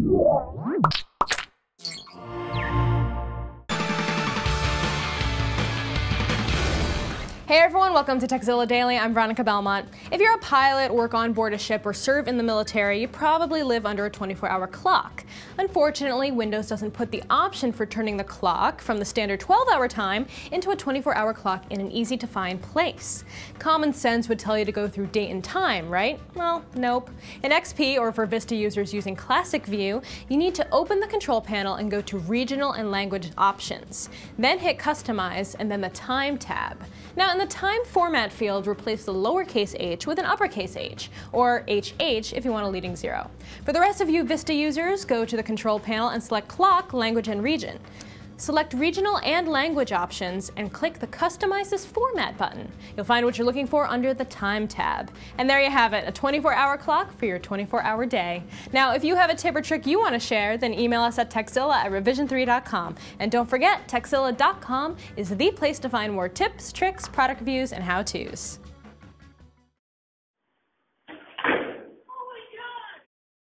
Yeah. Hey everyone, welcome to Tekzilla Daily. I'm Veronica Belmont. If you're a pilot, work on board a ship, or serve in the military, you probably live under a 24-hour clock. Unfortunately, Windows doesn't put the option for turning the clock from the standard 12-hour time into a 24-hour clock in an easy-to-find place. Common sense would tell you to go through date and time, right? Well, nope. In XP, or for Vista users using Classic View, you need to open the control panel and go to Regional and Language options. Then hit Customize and then the Time tab. Now, in the time format field, replace the lowercase h with an uppercase h, or HH if you want a leading zero. For the rest of you Vista users, go to the control panel and select Clock, Language, and Region. Select Regional and Language options and click the Customize this Format button. You'll find what you're looking for under the Time tab. And there you have it, a 24-hour clock for your 24-hour day. Now, if you have a tip or trick you want to share, then email us at tekzilla at revision3.com. And don't forget, tekzilla.com is the place to find more tips, tricks, product reviews, and how-tos.